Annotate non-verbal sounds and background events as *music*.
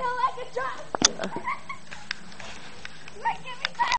feel like a drunk. Uh. *laughs*